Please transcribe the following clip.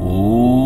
五